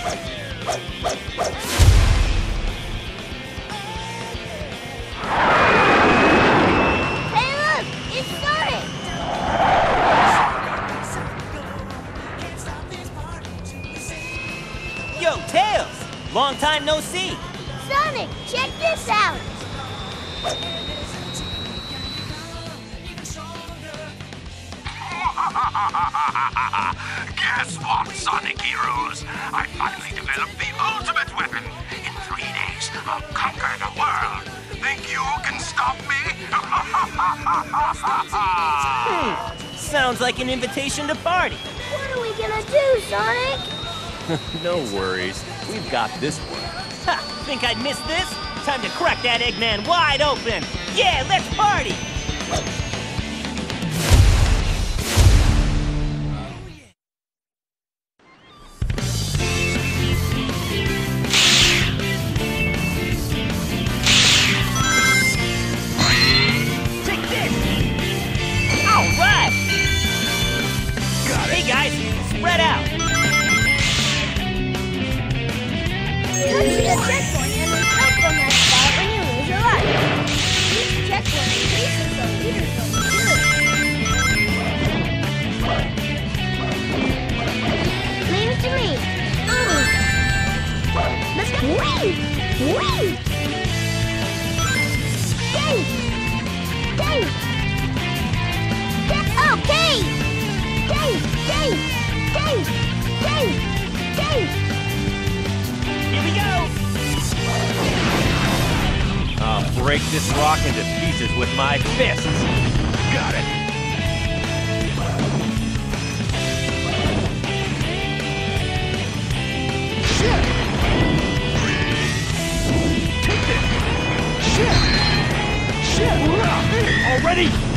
Yo, Tails! Long time no see. Sonic, check this out! Guess what, Sonic Heroes? I finally developed the ultimate weapon. In three days, I'll conquer the world. Think you can stop me? Hmm. Sounds like an invitation to party. What are we gonna do, Sonic? No worries. We've got this one. Ha! Think I'd miss this? Time to crack that Eggman wide open. Yeah, let's party! Guys, spread out! Touch the checkpoint and up from that spot when you lose your life. Each checkpoint increases the leader's Leave it to me. Ugh. Let's go. Wait! Wait! Break this rock into pieces with my fists. Got it. Shit. Take this. Shit. Shit. Already.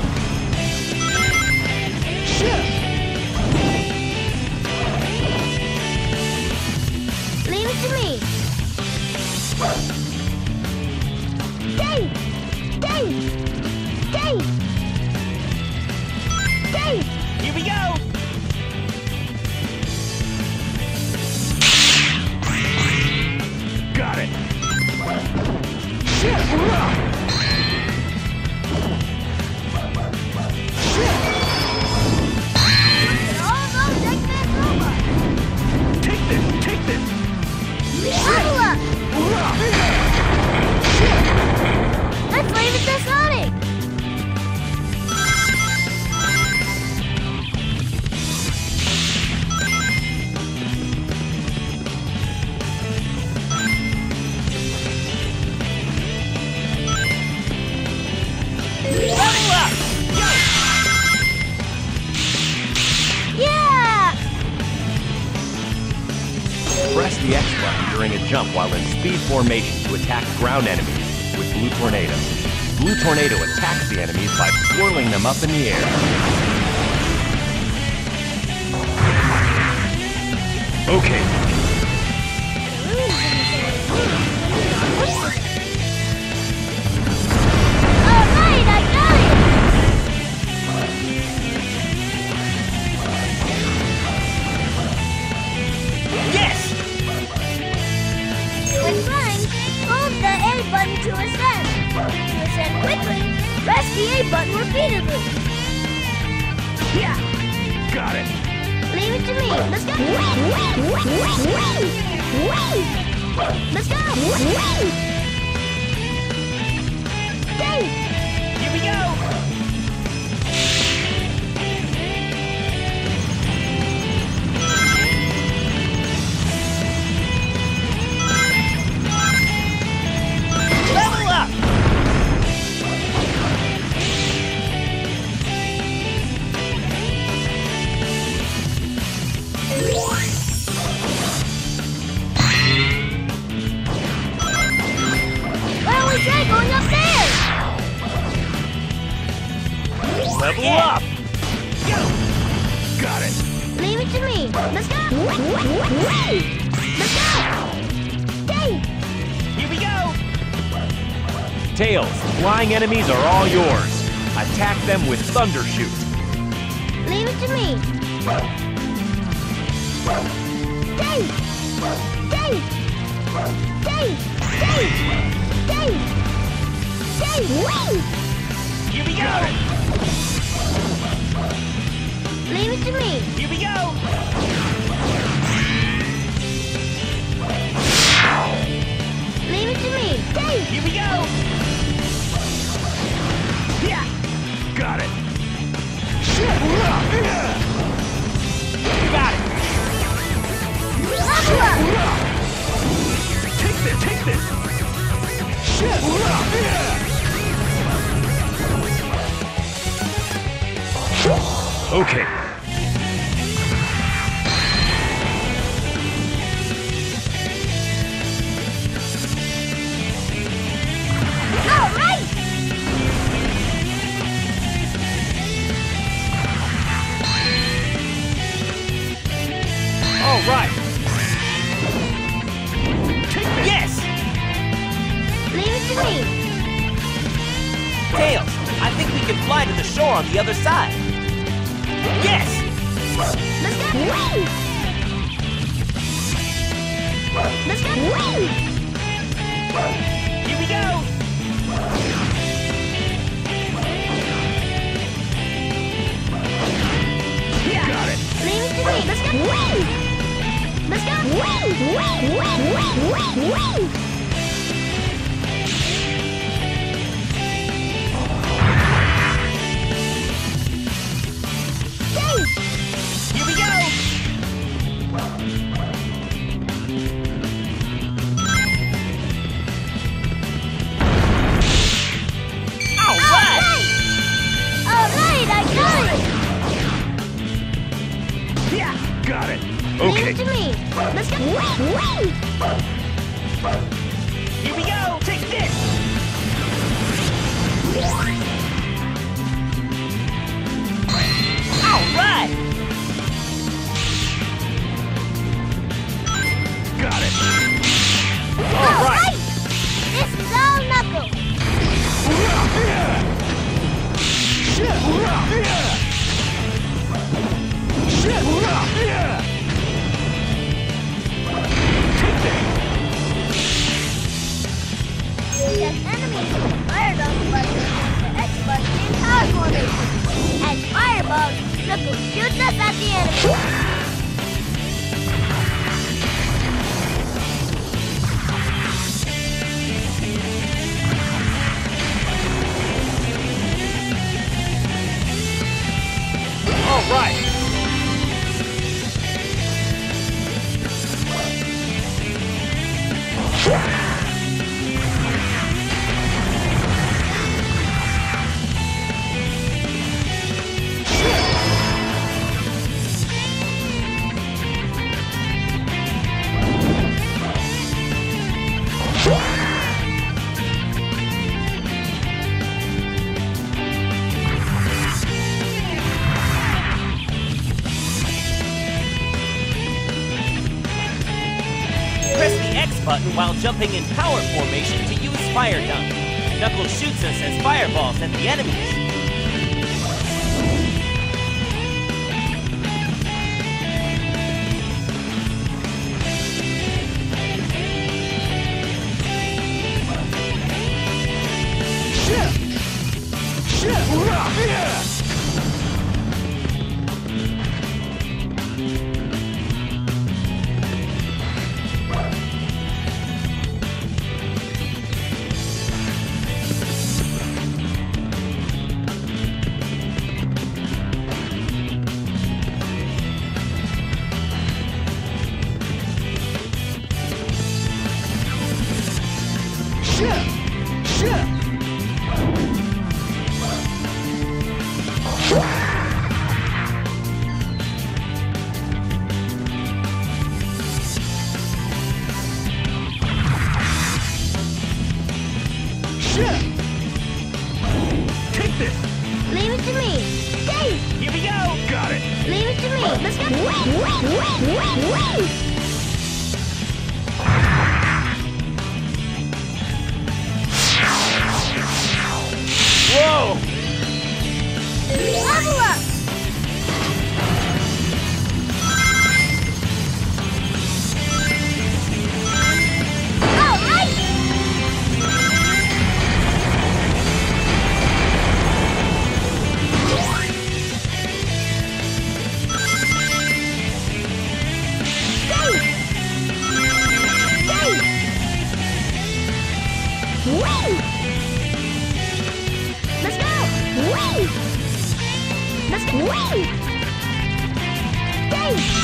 Press the X button during a jump while in speed formation to attack ground enemies with Blue Tornado. Blue Tornado attacks the enemies by swirling them up in the air. Okay, Let's go. Dave, Here we go! Yeah. up. Go! Got it. Leave it to me. Let's go. Let's go. Dave, Here we go! Tails, flying enemies are all yours. Attack them with Thunder Shoot. leave it to me. Dave, Dave! Dave! Dave! Dave! Dave! Wing! Here we go! Leave it to me. Here we go! Leave it to me. Dave! Here we go! Yeah! Got it. Got it! Level! Take this, take this. Okay. Fly to the shore on the other side. Yes! Let's go. Wing! Let's go. Wing! Here we go! Got it. Leave it to me. Let's go. Wing! Let's go. Wing! Wing! Let's go. Wing! Wing! Button while jumping in power formation to use Fire Dunk. Knuckles shoots us as fireballs at the enemies. Take this. Leave it to me. Dave, Here we go! Got it. leave it to me. Let's go. Wing! Wing! Wing! Wing! Wing! Whoa! Level up! Go! Go!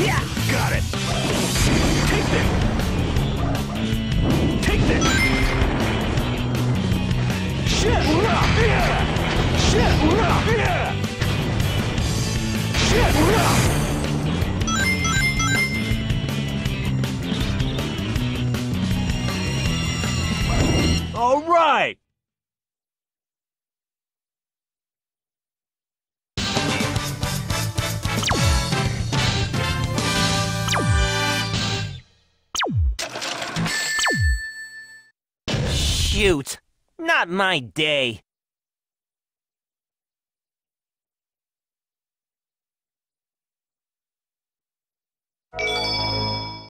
Yeah. Got it. Take this. Take this. Shit. Yeah. Shit. Yeah. Shit. Yeah. All right! Shoot! Not my day!